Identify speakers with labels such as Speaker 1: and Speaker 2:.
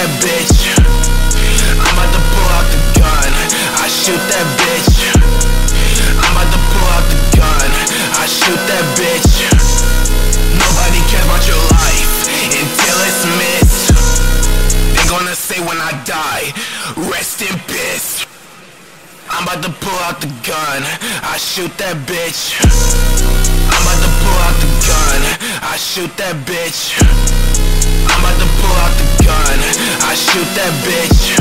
Speaker 1: that bitch. I'm about to pull out the gun. I shoot that bitch. I'm about to pull out the gun. I shoot that bitch. Nobody cares about your life until it's missed. They gonna say when I die, rest in peace. I'm about to pull out the gun. I shoot that bitch. I'm about to pull out the gun. I shoot that bitch. I'm about shoot that bitch.